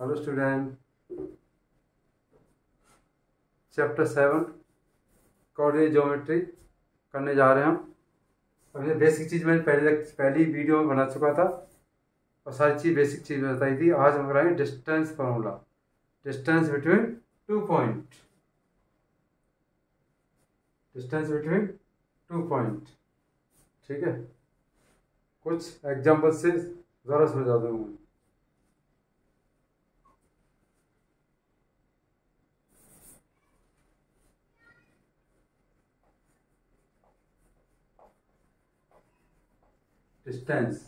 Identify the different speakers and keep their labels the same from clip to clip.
Speaker 1: Hello student chapter seven coordinate geometry करने जा रहे हैं हम। ये बेसिक चीज़ मैंने पहले पहली वीडियो में बना चुका था और सारी चीज़ बेसिक चीज़ बताई थी। आज हम कराएँगे distance formula distance between two point distance between two point ठीक है? कुछ एग्ज़ाम्पल से ज़रा समझा दूँगा। distance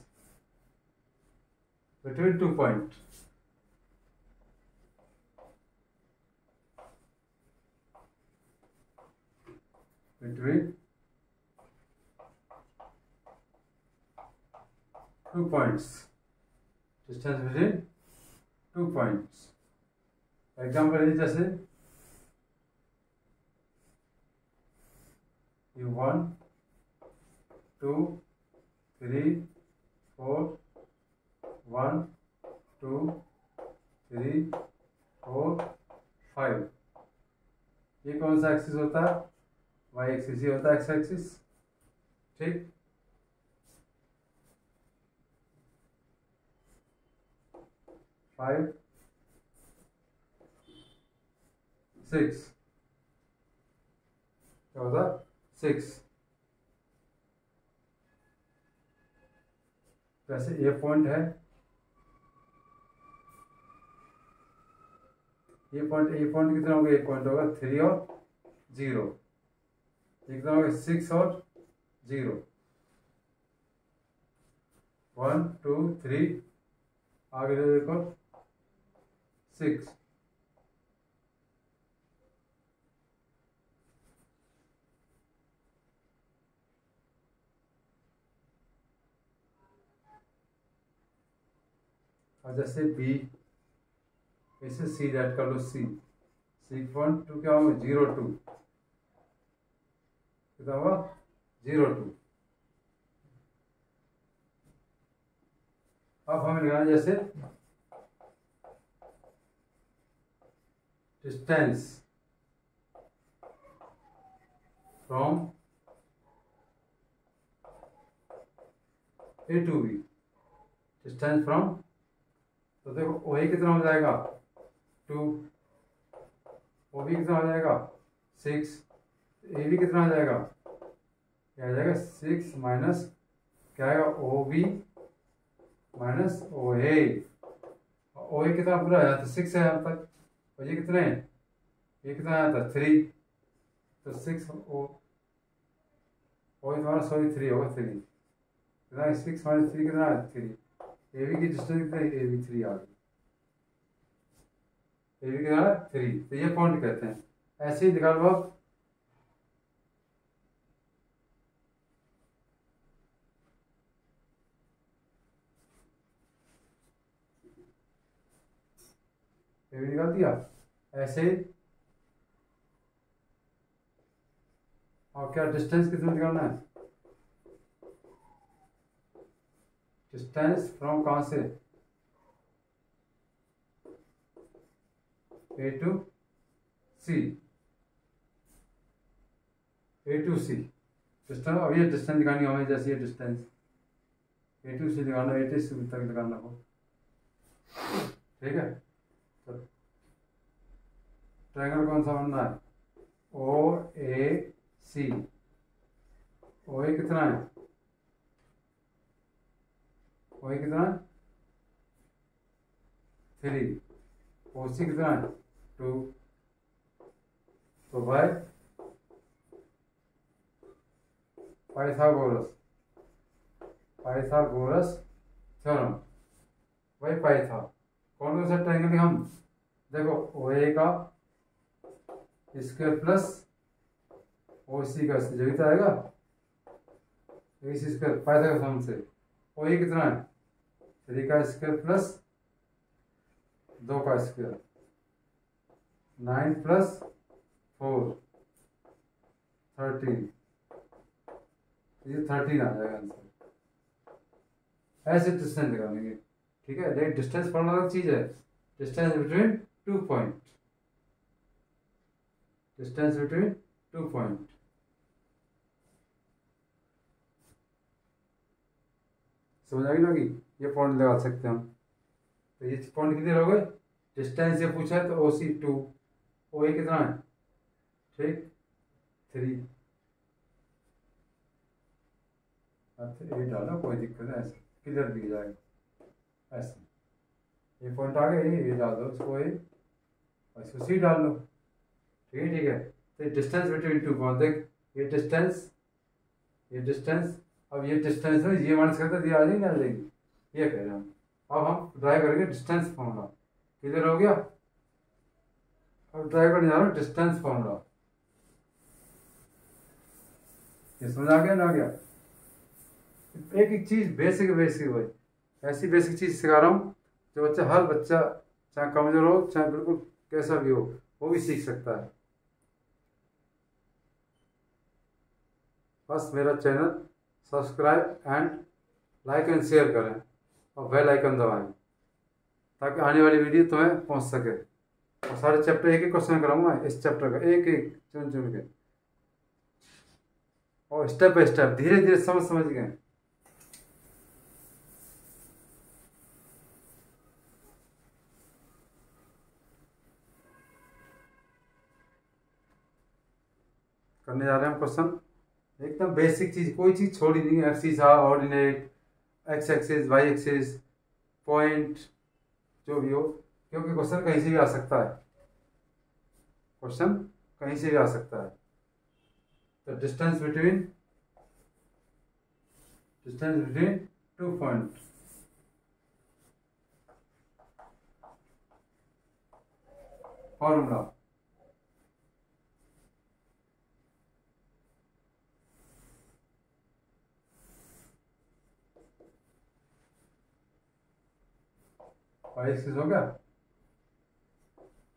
Speaker 1: between two points. Between two points. Distance between two points. Example is just U1, 2, three four one two three four five ये कौन सा एक्सिस होता? है वाई एक्सिस ही होता है एक्स एक्सिस ठीक? फाइव सिक्स क्या होता? सिक्स वैसे ए पॉइंट है। ए पॉइंट ए पॉइंट कितना होगा? एक पॉइंट होगा थ्री और ज़ीरो कितना होगा? सिक्स और ज़ीरो वन टू थ्री आगे देखो सिक्स और जैसे बी इसे सी ऐड कर लो सी सी पॉइंट टू क्या होगा? ज़ीरो टू कितना होगा? ज़ीरो टू अब हमें लगाना जैसे distance from A to B distance from तो देखो, ओ ए कितना हो जाएगा? टू ओ बी कितना हो जाएगा? सिक्स ए भी कितना हो जाएगा? क्या आ जाएगा सिक्स माइनस क्या आएगा? O B minus O A O A कितना पूरा आया था सिक्स है यहाँ तक और ये कितने ये कितना आया था थ्री तो सिक्स ओ ओ तुम्हारा सॉरी थ्री होगा थ्री कितना सिक्स माइनस थ्री कितना थ्री ए बी की डिस्टेंस कितना ए बी थ्री आ गई ए बी कितना थ्री तो ये पॉइंट कहते हैं। ऐसे ही निकालो आप। ए बी निकाल दिया। ऐसे। और क्या डिस्टेंस कितना निकालना है? डिस्टेंस फ्रॉम कहाँ से A to C A to C distance अब ये डिस्टेंस निकालनी हमें जैसे ये डिस्टेंस ए टू सी निकालना ए टू सी तक निकालना हो ठीक है? तो ट्रायंगल कौन सा बनना है? ओ ए सी ओ ए कितना है? ए कितना थ्री ओ सी कितना टू तो भाई पाइथागोरस पाइथागोरस थ्योरम भाई पाइथा कौन कौन सा ट्रायंगल हम देखो ओ ए का स्क्वायर प्लस ओ सी का जो आएगा इस स्क्वायर पाइथा का सम से ओ ए कितना है? थ्री का स्क्वेयर प्लस दो का square. Nine plus four, thirteen. ये थर्टीन आ जाएगा आंसर। ऐसे डिस्टेंस निकालेंगे, ठीक है? लेकिन डिस्टेंस पढ़ना अलग चीज़ है। Distance between two point distance between two point समझ आ गई ना कि ये पॉइंट लगा सकते हैं हम। तो ये पॉइंट कितने गए डिस्टेंस से पूछा है तो ओ सी टू ओ ए कितना है? ठीक थ्री अच्छा ये डालो, कोई दिक्कत है ऐसे किधर दिख जाएगा? ऐसे। ये पॉइंट आ गया, ये डाल दो उसको ये और इसको सी डाल लो ठीक है ठीक है। तो डिस्टेंस बिटवीन टू पॉइंट देख। ये डिस्टेंस ये डिस्टेंस अब ये डिस्टेंस है ये माइनस करते ये आ जाएगी आ जाएगी। ये कह रहे हैं अब हम ड्राइव करेंगे डिस्टेंस फॉर्मूला किधर हो गया? अब ड्राइव करने जा रहा हूँ डिस्टेंस फॉर्मूला ये समझ आ गया ना गया? एक एक चीज़ बेसिक बेसिक भाई। ऐसी बेसिक चीज़ सिखा रहा हूँ, जो बच्चा, हर बच्चा, चाहे कमज़ोर हो, चाहे बिल्कुल कैसा भी हो, वो भी सीख सकता है। बस मेरा channel subscribe and like and share करें और बेल आइकन दबाएँ, ताकि आने वाली वीडियो तुम्हें पहुँच सके। और सारे चैप्टर एक एक क्वेश्चन कराऊँगा, इस चैप्टर का एक एक चुन चुन के। और स्टेप बाय स्टेप धीरे धीरे समझ समझ गए करने जा रहे हैं क्वेश्चन एकदम बेसिक चीज़, कोई चीज़ छोड़ी नहीं axis ordinate X axis Y axis point जो भी हो, क्योंकि क्वेश्चन कहीं से भी आ सकता है। क्वेश्चन कहीं से भी आ सकता है। तो distance between distance between two point formula five six हो गया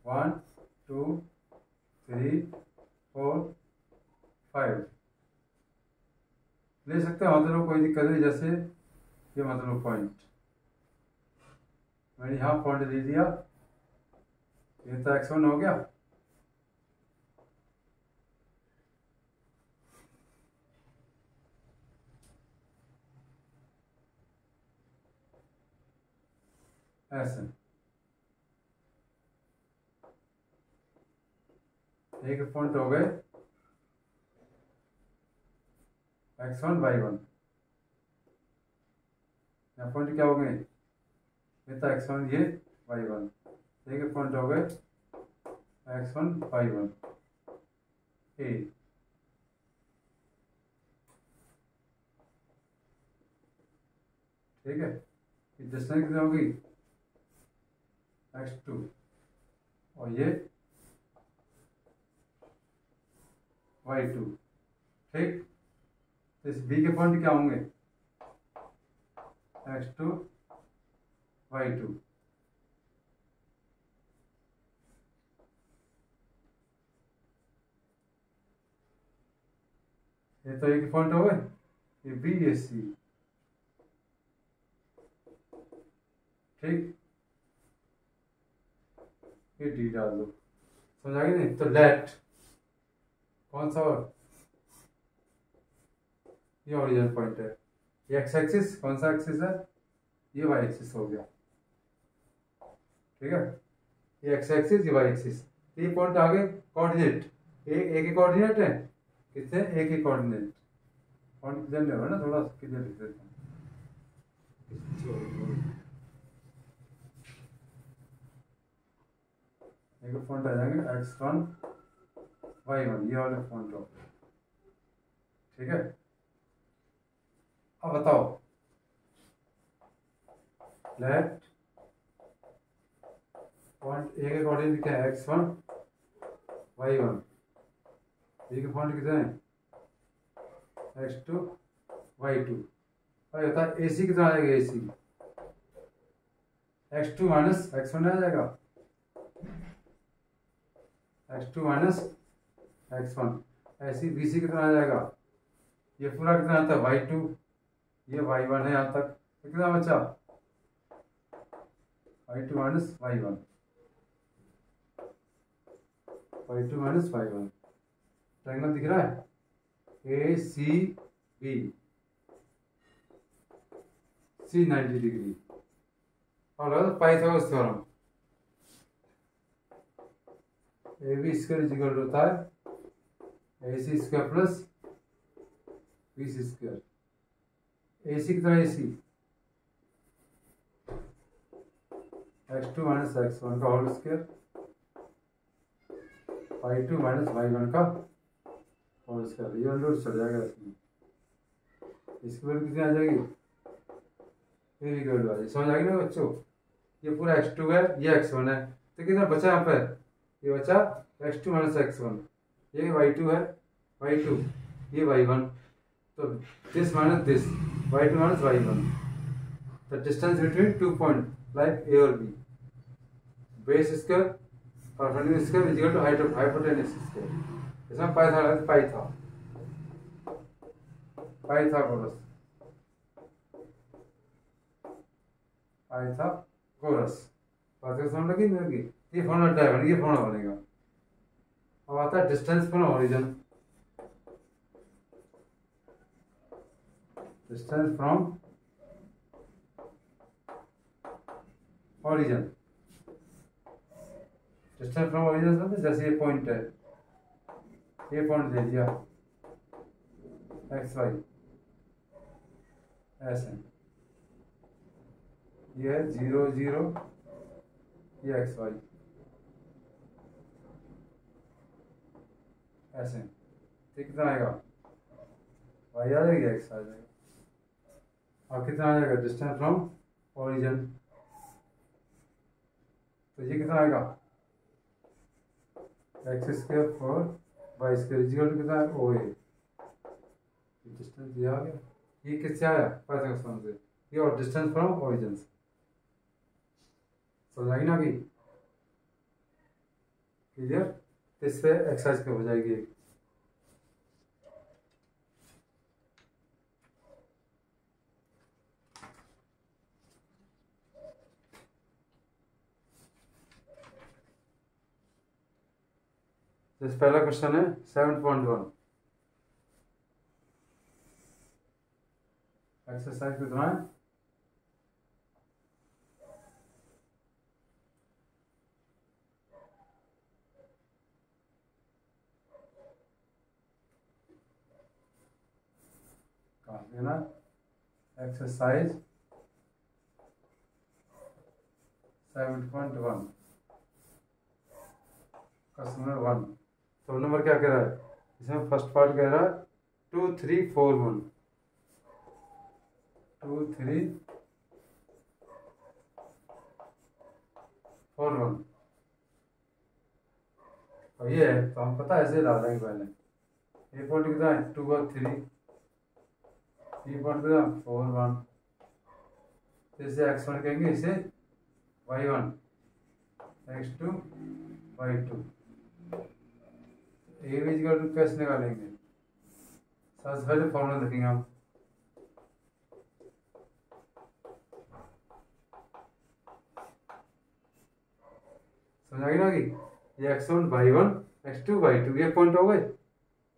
Speaker 1: one two three four five ले सकते हैं मतलब कोई दिक्कत नहीं, जैसे ये मतलब पॉइंट मैंने यहाँ पॉइंट दे दिया। ये तो एक्स वन हो गया। ऐसे एक पॉइंट हो गए। एक्स वन वाई वन यहाँ पॉइंट क्या हो गए? ये था एक्स वन ये वाई वन एक पॉइंट हो गए। X one Y one A ठीक है? डिस्टेंस कितनी होगी? एक्स टू और ये वाई टू ठीक? तो इस बी के पॉइंट क्या होंगे? एक्स टू वाई टू ये तो एक पॉइंट हो गए। ये बी ये सी ठीक? ये डी डाल दो समझ आ गई नहीं? तो लेट कौन सा और ये ओरिजिन पॉइंट है। ये एक्स एक्सिस कौन सा एक्सिस है? ये वाई एक्सिस हो गया। ठीक है? ये एक्स एक्सिस ये वाई एक्सिस ये पॉइंट आ गए कोऑर्डिनेट एक एक ही कोऑर्डिनेट है? कितने? एक ही कोऑर्डिनेट पॉइंट किधर ले ना? थोड़ा किधर लिख देता हूँ? एक पॉइंट आ जाएँगे एक्स वन वाई वन ये वाले पॉइंट हो ठीक है? अब बताओ। लेट पॉइंट ए के अकॉर्डिंग क्या है X one Y one A के पॉइंट कितने हैं? एक्स टू वाई टू और होता है ए सी कितना आ जाएगा A C X two minus X one आ जाएगा। X two minus X one ऐसी बी सी कितना आ जाएगा? ये पूरा कितना आता है? वाई टू ये वाई वन है यहाँ तक। कितना बचा? Y two minus Y one Y two minus Y one triangle दिख रहा है? A C B C ninety degree और Pythagoras theorem A B square is equal होता है A C square plus B C square A C कितना A C X two minus X one का whole square Y two minus Y one का whole square ये root चढ़ जाएगा इसमें। इसकी वैल्यू कितनी आ जाएगी? ये भी वैल्यू आ जाएगी समझ आ गई ना बच्चों? ये पूरा एक्स टू है, ये एक्स वन है। तो कितना बचा यहाँ पर? ये बचा X two minus X one ये वाई टू है वाई टू ये वाई वन तो this minus this Y two minus Y one the distance between two point like A और B base square perpendicular square is equal to height of hypotenuse square इसमें पाई था पाई था पाई था coarse पाई था coarse बात समझ लगी मेरे ये फॉर्मूला डायगोनल ये फॉर्मूला बनेगा अब आता है distance from origin distance from origin distance from origin समझे जैसे ये पॉइंट है। ये पॉइंट दे दिया। एक्स वाई ऐसे ये है ज़ीरो ज़ीरो ये एक्स वाई ऐसे तो कितना आएगा। वाई आ जाएगी एक्स आ जाएगा और कितना आ जाएगा? डिस्टेंस फ्रॉम ओरिजिन तो ये कितना आएगा? X square four Y square is equal to कितना ओ ए डिस्टेंस ये आ गया। ये किससे आया? पाइथागोरस से। ये और डिस्टेंस फ्रॉम ओरिजिन से। समझ आई ना अभी? क्लियर इस पे एक्सरसाइज पे हो जाएगी। जैसे पहला क्वेश्चन है सेवन पॉइंट वन एक्सरसाइज कितना है? देना exercise seven point one question number one तो नंबर क्या कह रहा है? इसमें फ़र्स्ट पार्ट कह रहा है two three four one two three four one और ये है तो हम पता है ऐसे डाल देंगे पहले। ए पॉइंट कितना है टू और थ्री बी पॉइंट कितना फोर वन। जैसे एक्स वन कहेंगे, इसे Y one. X two, Y two. A B का कैसे निकालेंगे? सबसे पहले फॉर्मूला लिखेंगे हम। समझ आ गई ना कि ये X one, Y one, X two, Y two, ये पॉइंट हो गए।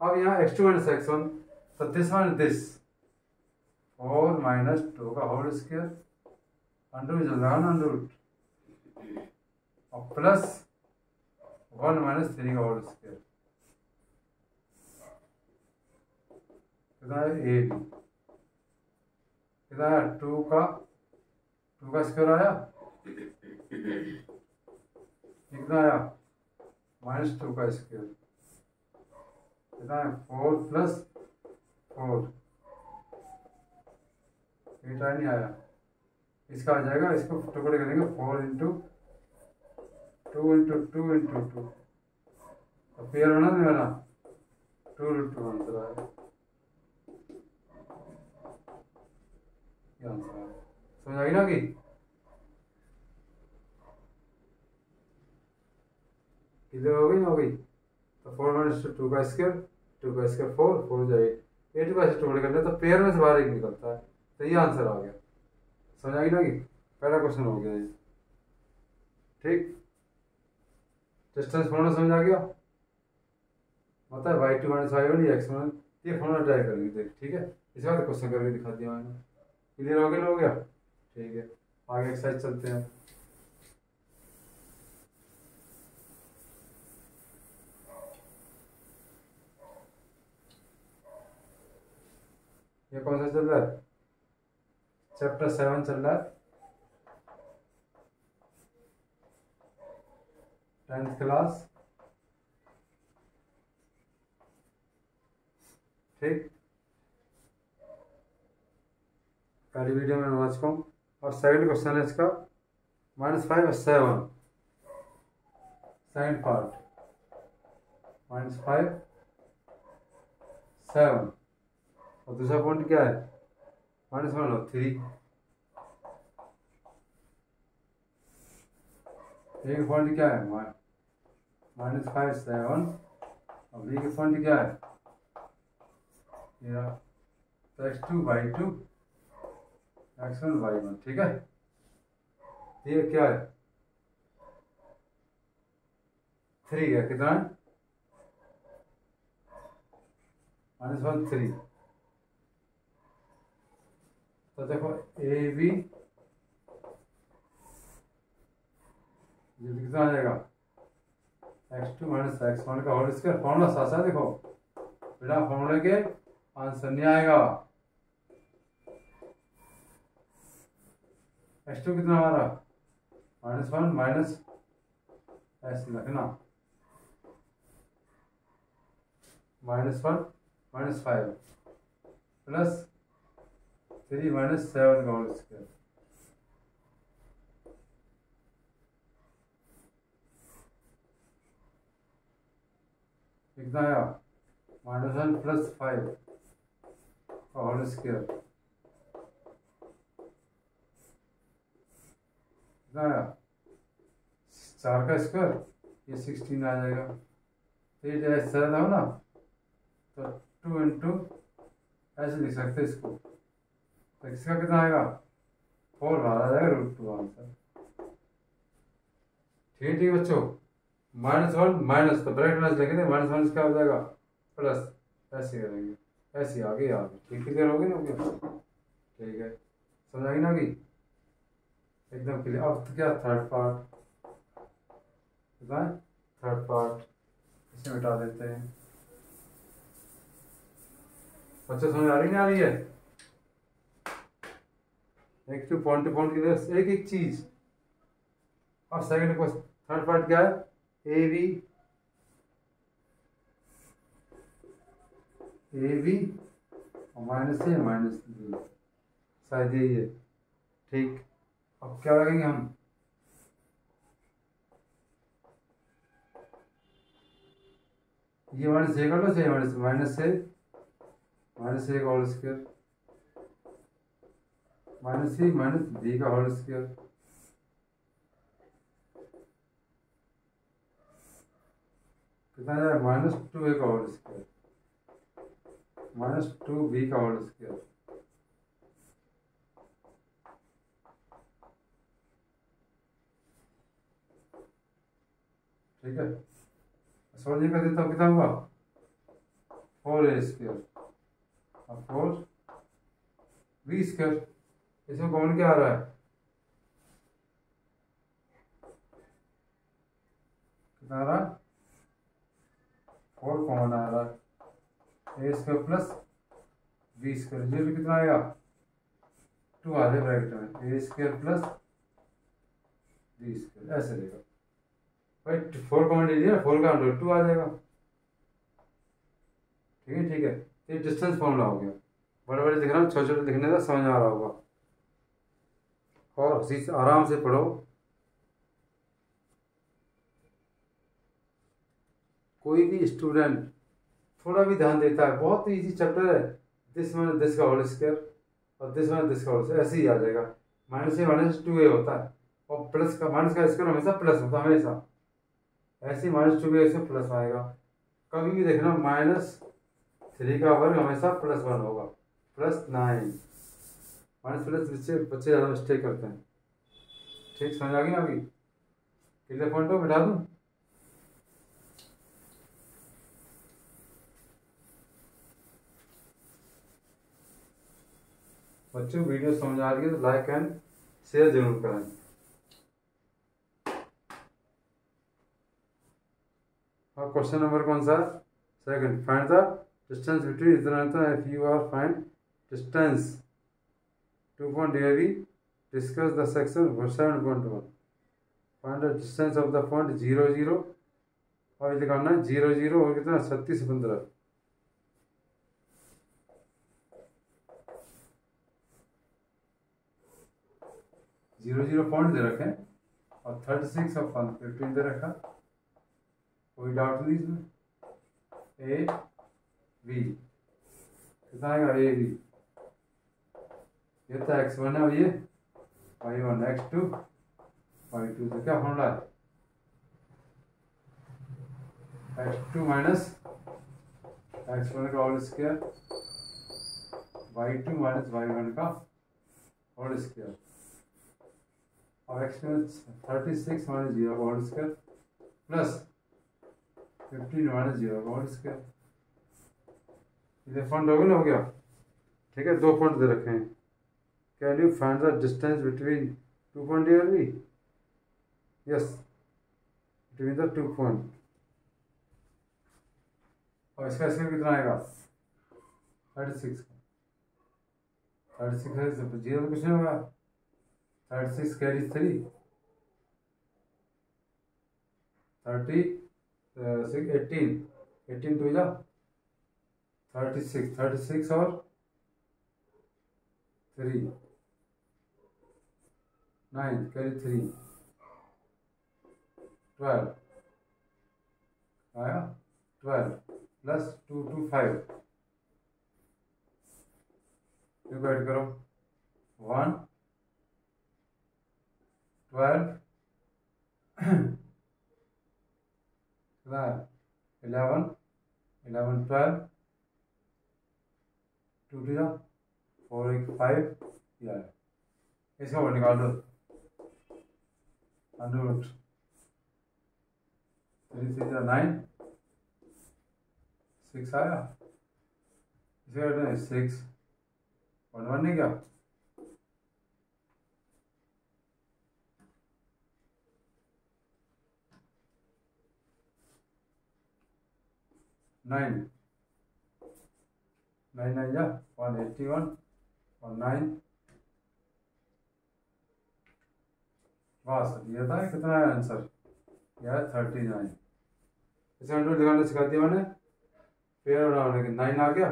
Speaker 1: अब यहाँ X two minus X one तो this one four minus two का होल स्क्वायर अंडर रहा है अंडर और प्लस वन माइनस थ्री का होल स्क्वायर कितना है? ए बी कितना है? टू का टू का स्क्वायर आया? कितना आया? माइनस टू का स्क्वायर कितना है? फोर प्लस फोर एटा नहीं आया। इसका आ जाएगा, इसको टुकड़े करेंगे four into two into two into two pair होना नहीं होना टू इंटू आंसर आएगा समझ आ गई ना कि? किधर हो गई हो गई? तो फोर माइनस टू का स्क्वायर टू का स्क्वायर फोर फोर जाए ए टू का टुकड़े करने तो पेयर में से बाहर एक निकलता है। तो ये आंसर आ गया। समझ आ गई ना कि? पहला क्वेश्चन हो गया ये। ठीक? डिस्टेंस फॉर्मूला समझ आ गया? मतलब Y two minus Y one X one ये फॉर्मूला ट्राई करेंगे देख, ठीक है? इसके बाद क्वेश्चन करके दिखा दिया मैंने। क्लियर हो गया हो गया? ठीक है। आगे एक्सरसाइज चलते हैं। ये कौन सा चल रहा है? चैप्टर सेवन चल रहा है टेंथ क्लास ठीक। पहली वीडियो में चुका हूँ। और सेकंड क्वेश्चन है इसका। माइनस फाइव और seven second part minus five seven और दूसरा पॉइंट क्या है? माइनस वन और थ्री एक पॉइंट क्या है माइनस फाइव सेवन और बी का पॉइंट क्या है X two by two X one by one ठीक है ये क्या है थ्री है कितना? माइनस वन थ्री तो देखो ए बी कितना आ जाएगा? X two minus X one का होल स्क्वायर फॉर्मूला साथ साथ देखो। बिना फॉर्मूले के आंसर नहीं आएगा। एक्स टू कितना हमारा माइनस वन माइनस ऐसे रखना minus one minus five plus three minus seven का होल स्क्वायर कितना आया माइनस वन प्लस फाइव का होल स्क्वायर कितना आया चार का स्क्वायर ये सिक्सटीन आ जाएगा। तो ये जो ऐसा था ना? तो टू इंटू ऐसे लिख सकते इसको। तो इसका कितना आएगा फोर बार आ जाएगा रूट टू आंसर ठीक ठीक बच्चों माइनस वन माइनस तो ब्रैकेट माइनस लिखेंगे माइनस वन क्या हो जाएगा प्लस ऐसे करेंगे ऐसे आगे आगे। ठीक क्लियर हो गई ना ठीक है, समझ आएगी ना कि? एकदम क्लियर अब तो क्या थर्ड पार्ट थर्ड पार्ट इसे मिटा देते हैं। बच्चा, समझ आ रही नहीं आ रही है? एक टू पॉइंट टू पॉइंट की एक एक चीज़। और सेकंड क्वेश्चन थर्ड पार्ट क्या है? ए बी ए बी और माइनस ए माइनस बी शायद यही है। ठीक। अब क्या लगेंगे हम? ये माइनस ए कर लो से माइनस से माइनस ए का whole square minus C minus B का होल स्क्वायर। कितना जाए माइनस टू ए का whole square. Minus two B का होल स्क्वायर। ठीक है? सॉल्व कर देता हूँ कितना हुआ? Four A square. और फोर बी स्क्वायर। इसमें कौन क्या आ रहा है? कितना आ रहा है? फोर कॉमन आ रहा है? A square plus B square zero कितना आएगा? टू आ जाए ब्रैकेट में। A square plus B square ऐसे देगा भाई फोर कॉमन ले लिया फोर का अंडर टू आ जाएगा। ठीक है ठीक है। ये डिस्टेंस फॉर्मूला हो गया। बड़े बड़े दिख रहा छोटे छोटे दिखने का समझ आ रहा होगा। और हँसी से आराम से पढ़ो। कोई भी स्टूडेंट थोड़ा भी ध्यान देता है, बहुत इजी चैप्टर है। दिस मैंने दिस का होल स्क्वायर और दिस मैंने दिस का होल ऐसे ही आ जाएगा। Minus A minus two A होता है और प्लस का माइनस का स्क्वायर हमेशा प्लस होता है, हमेशा। ऐसे माइनस टू ए से प्लस आएगा। कभी भी देखना माइनस थ्री का वर्ग हमेशा प्लस वन होगा। प्लस नाइन हमारे प्लस जिससे बच्चे ज़्यादा मिस्टेक करते हैं। ठीक, समझ आ गई अभी किले फ़ोन पर बैठा दूँ? बच्चों, वीडियो समझ आ रही है तो लाइक एंड शेयर ज़रूर करें। और क्वेश्चन नंबर कौन सा? Second find the distance between इतना F U R find distance two point eri discuss the section seven point one find the distance of the point zero zero और ये करना है ज़ीरो ज़ीरो और कितना छत्तीस पंद्रह। ज़ीरो ज़ीरो पॉइंट दे रखे। और थर्टी सिक्स और फिफ्टीन दे रखा। कोई डाउट नहीं इसमें? ए बी कितना आएगा? ए बी ये तो एक्स वन है ये Y one X two Y two तो क्या फॉर्मूला है? X two minus X one का whole square Y two minus Y one का होल स्क्वायर और एक्स में थर्टी सिक्स माइनस ज़ीरो का whole square plus fifteen minus zero का whole square ये फंड हो गया ना हो गया। ठीक है, दो पॉइंट दे रखे हैं। You find the distance between two point year B yes between the two point और इसका स्केल कितना आएगा? थर्टी सिक्स थर्टी सिक्स है ज़ीरो तो कुछ नहीं होगा। Thirty six carry three thirty six eighteen eighteen two जा। थर्टी सिक्स थर्टी सिक्स और three nine carry three twelve आया twelve plus two two five divide करो. One twelve eleven eleven twelve two two four एक five या इसका निकाल दो। Root three three जा नाइन सिक्स आया। इसे करते हैं, सिक्स। वन वन नहीं क्या नाइन। नाइन नाइन जा वन एट्टी वन और नाइन। बस ये था कितना है आंसर यह थर्टी नाइन इसे हंड्रेड दिखाना सिखा दिया मैंने फिर बनाने के नाइन आ गया।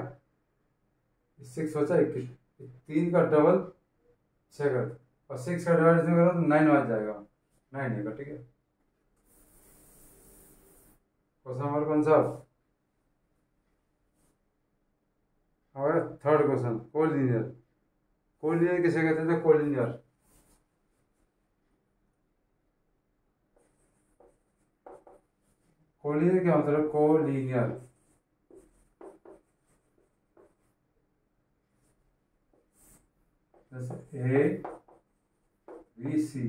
Speaker 1: सिक्स बचा, इक्कीस। तीन का डबल छः कर और सिक्स का डिवाइड करो तो नाइन आ जाएगा। नाइन है, ठीक है। क्वेश्चन नंबर कौन सा? Third question collinear. कोलिनियर किसे कहते थे कोलिनियर। कोलिनियर क्या मतलब? कोलिनियर ए बी सी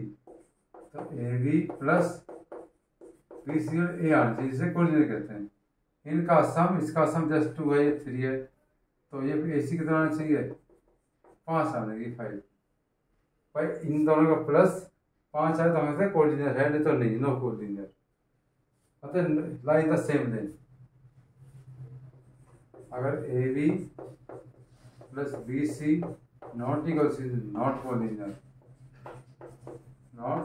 Speaker 1: तो A B plus B C और ए आना चाहिए जिसे कोलिनियर कहते हैं। इनका सम इसका सम जस्ट टू है थ्री है। तो ये ए सी कितना आना चाहिए? पाँच आना चाहिए फाइव भाई, इन दोनों का प्लस पाँच आए तो हमें कोलिनियर है, नहीं तो नहीं नो कोलिनियर। मतलब लाइन द सेम लेन अगर A B plus B C not equals is not collinear not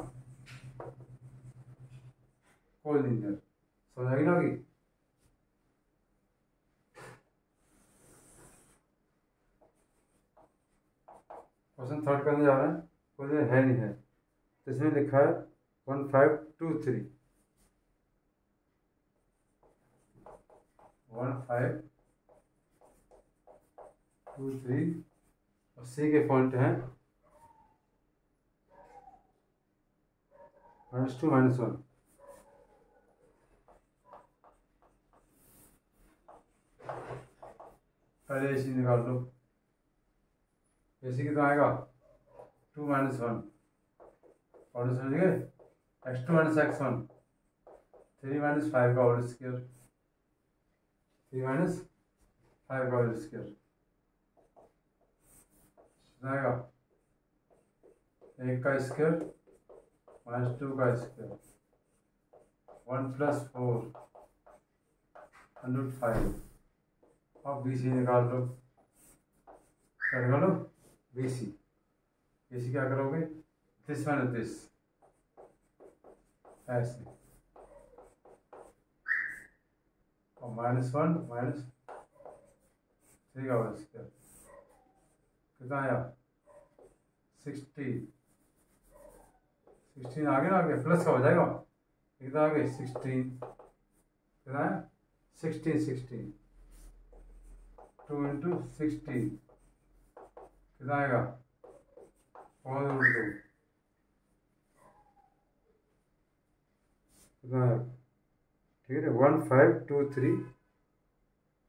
Speaker 1: collinear समझ आई ना कि क्वेश्चन थर्ड करने जा रहे हैं। कोई है नहीं है। इसमें लिखा है one five two three one five two three और सी के पॉइंट हैं। Minus two, minus one. पहले ए सी निकाल लो। सी कितना आएगा। Two minus one. और समझ गए? X two minus X one. Three minus five का whole square. Three minus five का होल स्क्वायर आएगा एक का स्क्वायर माइनस टू का square one plus four hundred five अब बी सी निकाल लो क्या निकालो? बी सी बी सी क्या करोगे? दिस माइनस दिस ऐसे। और माइनस वन माइनस थ्री का वन स्क्वायर कितना आया? सिक्सटी सिक्सटीन आगे ना आगे प्लस का हो जाएगा। कितना आगे सिक्सटीन कितना है sixteen sixteen two into sixteen कितना आएगा? फोर इंटू कितना आएगा ठीक है one five two three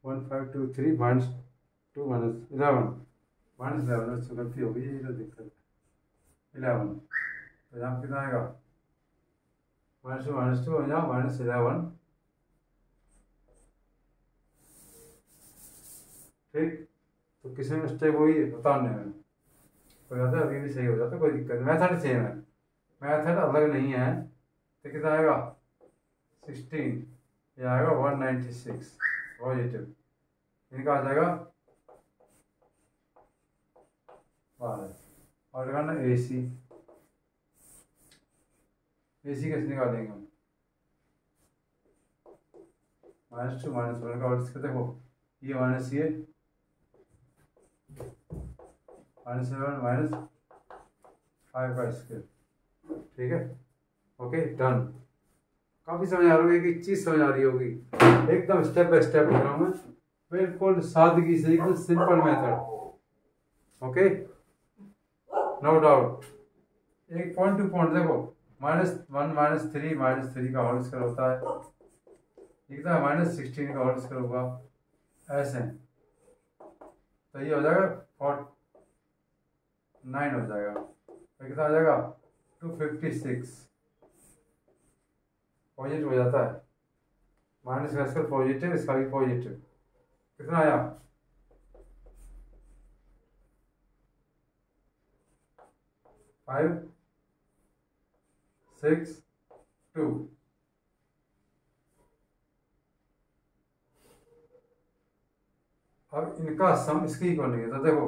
Speaker 1: one five two three minus two minus eleven minus eleven उससे गलती होगी यही तो दिक्कत है। इलेवन तो यहाँ कितना आएगा? माइनस टू माइनस टू यहाँ माइनस इलेवन ठीक? तो किसी मिस्टेक हुई, बताने में। है अभी भी सही हो जाता कोई दिक्कत मैथड सेम है। मैथड अलग नहीं है। तो कितना आएगा? सिक्सटीन ये आएगा वन नाइन्टी सिक्स पॉजिटिव इनका आ जाएगा बारह और लगाना ए सी ए सी कैसे निकालेंगे हम माइनस टू माइनस वन का और इसका देखो ये माइनस ये माइनस सेवन माइनस फाइव का स्क्वेयर ठीक है ओके डन काफ़ी समझ आ रही होगी, एक चीज़ समझ आ रही होगी। एकदम स्टेप बाय स्टेप कर रहा हूँ मैं। बिल्कुल सादगी से, एकदम simple method okay no doubt एक पॉइंट टू पॉइंट देखो minus one minus three minus three का होल स्क्वायर होता है। कितना माइनस सिक्सटीन का होल स्क्वायर होगा। ऐसे। तो ये हो जाएगा फोर्ट नाइन हो जाएगा। तो कितना हो जाएगा टू फिफ्टी सिक्स पॉजिटिव हो जाता है। माइनस का पॉजिटिव इसका भी पॉजिटिव कितना आया? फाइव सिक्स टू अब इनका सम इसकी इक्वल नहीं है। तो देखो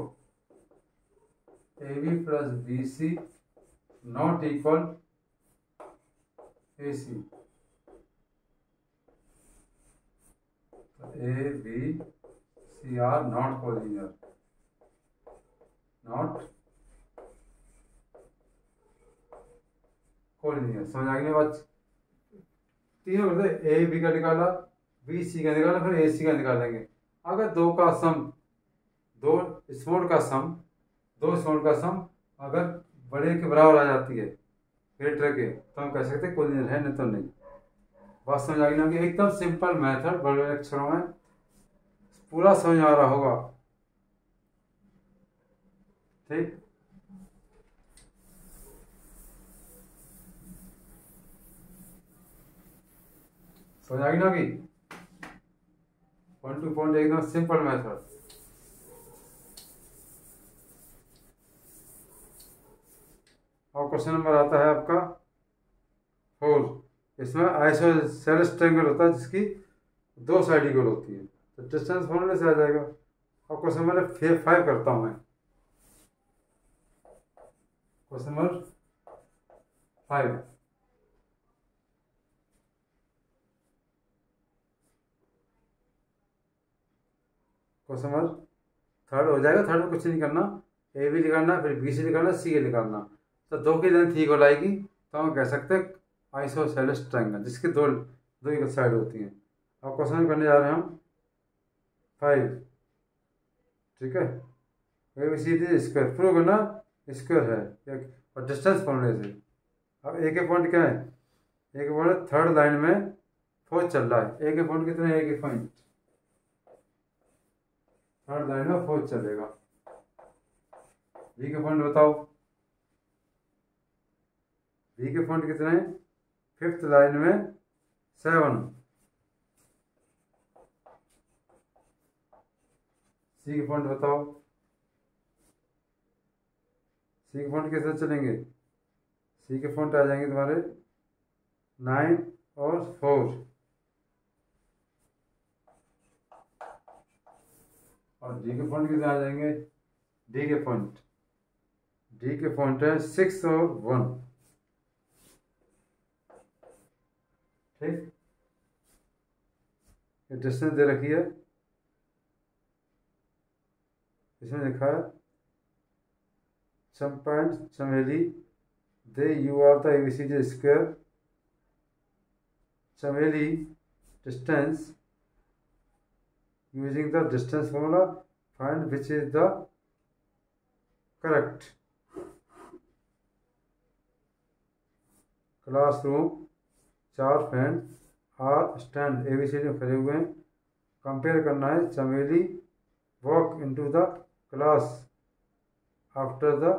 Speaker 1: A B plus B C not equal A C A B C are not collinear not collinear समझ आ गई बात? तीनों करते ए बी का निकाला बी सी का निकाला, फिर ए सी का निकालेंगे अगर दो का सम दो स्मॉल का सम दो स्मॉल का सम अगर बड़े के बराबर आ जाती है ग्रेटर के तो हम कह सकते हैं कोलिनियर है, नहीं तो नहीं। बात समझ आ गई ना कि एकदम सिंपल मेथड बड़े बड़े अक्षरों में पूरा समझ आ रहा होगा। ठीक? समझ आ गई ना कि? वन टू पॉइंट एकदम सिंपल मेथड और क्वेश्चन नंबर आता है आपका फोर इसमें आइसोसेलेस ट्रायंगल होता है जिसकी दो साइड इक्वल होती है। तो डिस्टेंस फॉर्मूले से आ जाएगा। और क्वेश्चन नंबर फाइव करता हूँ मैं। Question number five question number third हो जाएगा। थर्ड में कुछ नहीं करना। ए बी निकालना, फिर बी सी निकालना सी ए निकालना। तो दो की लेंथ इक्वल आएगी। तो हम कह सकते हैं आइसोसेलेस ट्रायंगल जिसकी दो दो इक्वल साइड होती हैं। अब क्वेश्चन करने जा रहे हैं हम। फाइव ठीक है? A B C D square prove करना स्क्वायर है। और डिस्टेंस फॉर्मूले से। अब ए के पॉइंट क्या है? ए के पॉइंट थर्ड लाइन में फोर चल रहा है। ए के पॉइंट कितने ए के पॉइंट थर्ड लाइन में फोर चलेगा। बी के पॉइंट बताओ। बी के पॉइंट कितने हैं? फिफ्थ लाइन में सेवन सी के पॉइंट बताओ. सी के पॉइंट कैसे चलेंगे? सी के पॉइंट आ जाएँगे तुम्हारे नाइन और फोर और डी के पॉइंट के साथ आ जाएँगे? डी के पॉइंट डी के पॉइंट है सिक्स और वन ठीक। डिस्टेंस दे रखी है। इसमें लिखा है, Champaran, Chameli, they, you, are the A B C D square. Chameli distance using the distance formula, find which is the correct classroom चार fan are stand A B C D खड़े हुए हैं। कंपेयर करना है Chameli walk into the class after the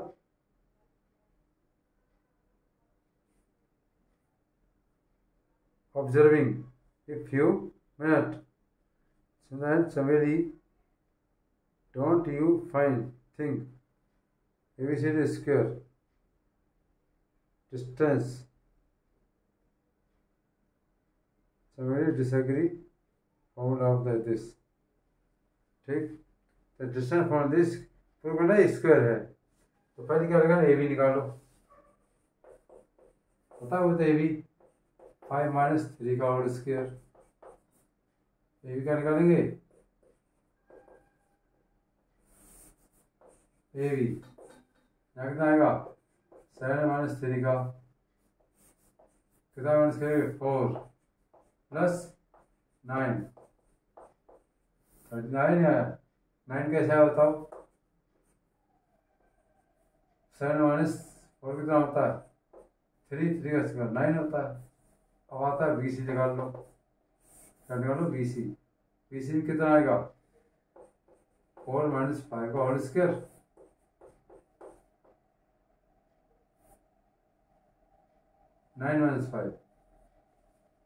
Speaker 1: observing a few minute Chameli don't you find think A B C D square distance Chameli disagree found out that this. ठीक तो distance from this पूरा करना square है तो पहले क्या लगा A B निकालो। पता है तो A B five minus three का और स्क्वायर ए भी क्या निकालेंगे? ए भी यहाँ कितना आएगा? सेवन माइनस थ्री का। कितना माइनस करेंगे? Four plus nine. Thirty nine आया नाइन कैसे आया बताओ? सेवन माइनस फोर कितना होता है? थ्री थ्री का स्क्वायर नाइन होता है। अब आता है बी सी निकाल लो। क्या निकालो? बी सी बी सी में कितना आएगा? फोर माइनस फाइव का whole square. Nine minus five.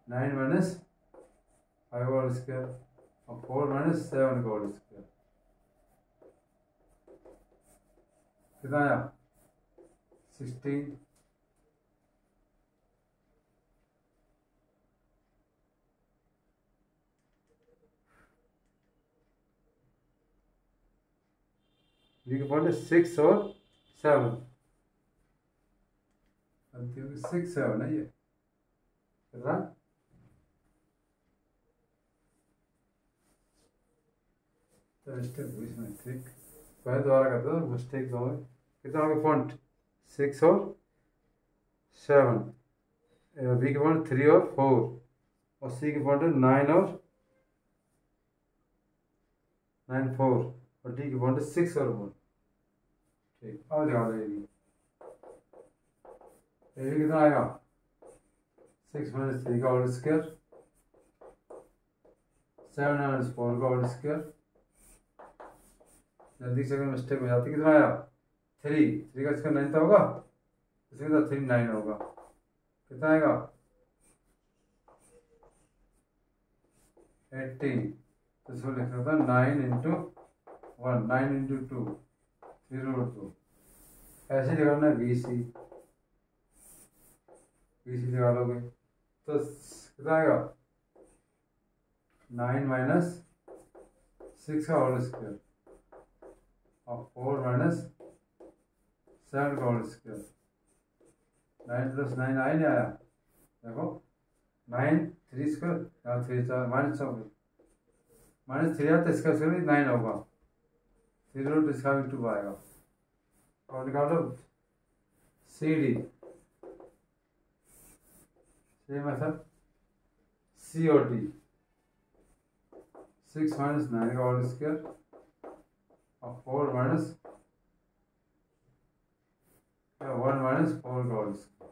Speaker 1: Nine minus five whole square और फोर माइनस सेवन का होल स्क्वायर कितना आया सिक्सटीन बी के पॉइंट सिक्स और सेवन सिक्स सेवन है ये। कितना तो मिस्टेक हुई इसमें ठीक पहले दोबारा करते हो मिस्टेक दो कितना हो गया फॉन्ट सिक्स और सेवन बी के पॉइंट थ्री और फोर और सी के पॉइंट नाइन और नाइन फोर और डी की बॉन्ड सिक्स और वन ठीक अब दिखा ए बी कितना आएगा? सिक्स माइनस थ्री का whole square seven minus four का होल स्क्वायर जल्दी से मिस्टेक हो जाती, कितना आया? थ्री थ्री का स्क्वायर नाइन तो होगा? इसके साथ थ्री नाइन होगा। कितना आएगा? एट्टीन तो इसको लिख सकता nine into one nine into two zero two ऐसे निकालना है बी सी बी सी निकालोगे तो कितना आएगा? नाइन माइनस सिक्स का होल स्क्वायर और फोर माइनस सेवन का whole square nine plus nine आ नहीं आया देखो नाइन थ्री स्क्वायर यहाँ थ्री चार माइनस चौबीस माइनस थ्री आता इसका स्क्वायर भी नाइन होगा थ्री रूट इसका भी टू आएगा और निकालो C D same method C और डी सिक्स माइनस नाइन का होल स्क्वायर और four minus one minus four का होल स्क्वायर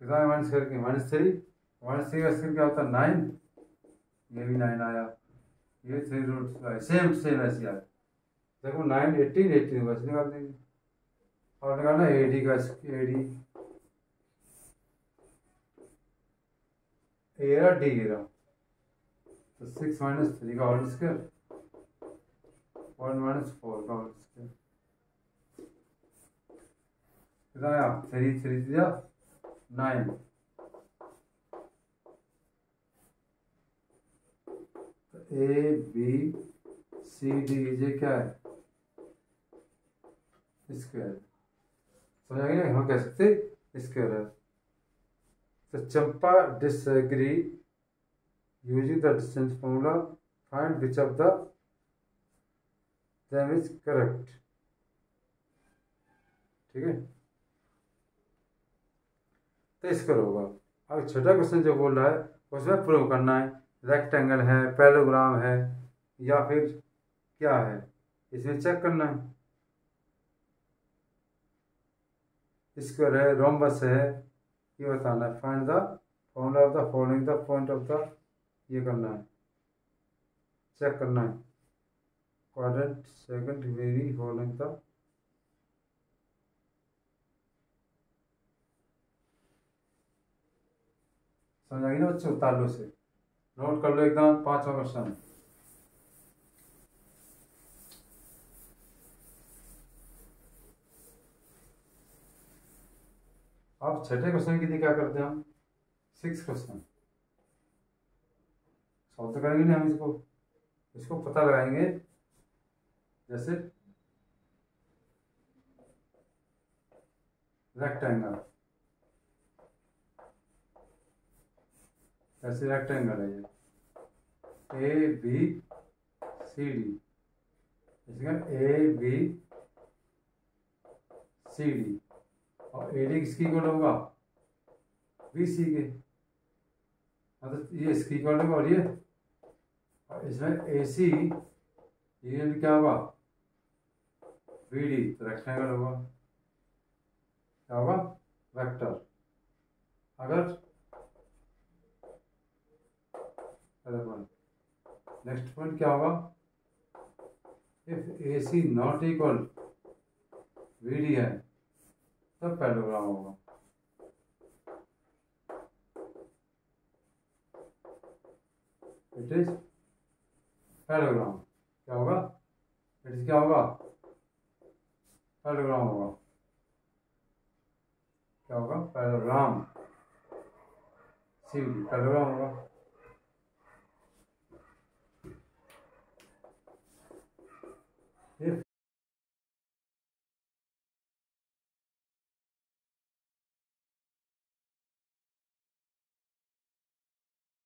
Speaker 1: कितना माइनस करके माइनस थ्री माइनस थ्री का स्क्वायर क्या होता है? नाइन ये भी नाइन आया. ये थ्री रूट सेम सेम ऐसे आया. देखो नाइन एटीन एटीन बस निकाल देंगे. और निकालना ए डी का A D era D era तो सिक्स माइनस थ्री का whole square one three three दिया nine A B C D ये क्या है? स्क्वायर समझ आ गया? हम कह सकते स्क्वायर है। तो Champa disagree using the distance formula find which of the them is correct ठीक है? तो इसका होगा अब छोटा क्वेश्चन जो बोल रहा है, उसमें प्रूव करना है रेक्टेंगल है पैलोग्राम है, या फिर क्या है? इसमें चेक करना है। स्क्वायर है रोमबस है, ये बताना है। Find the formula of the following the point of the ये करना है। चेक करना है। Quadrant second very following the समझ आ गई ना बच्चों ताल्लुक से नोट कर लो एकदम पांचवा क्वेश्चन अब छठे क्वेश्चन के लिए क्या करते हैं हम। सिक्स क्वेश्चन सॉल्व तो करेंगे ना हम इसको। इसको पता लगाएँगे। जैसे रेक्टेंगल ऐसे रेक्टेंगल है ये। ए बी सी डी इसका ए बी सी डी और ए डी किसकी इक्वल होगा? बी सी के। मतलब ये इसकी इक्वल होगा और ये। इसमें ए सी ये क्या होगा? डी तो रेक्टेंगल होगा क्या होगा वेक्टर अगर नेक्स्ट पॉइंट क्या होगा if A C not equal B D है, तब पैलोग्राम होगा। इट इज़ पैलोग्राम क्या होगा? इट इज़ क्या होगा? पैलोग्राम होगा क्या होगा पैलोग्राम डी पैलोग्राम होगा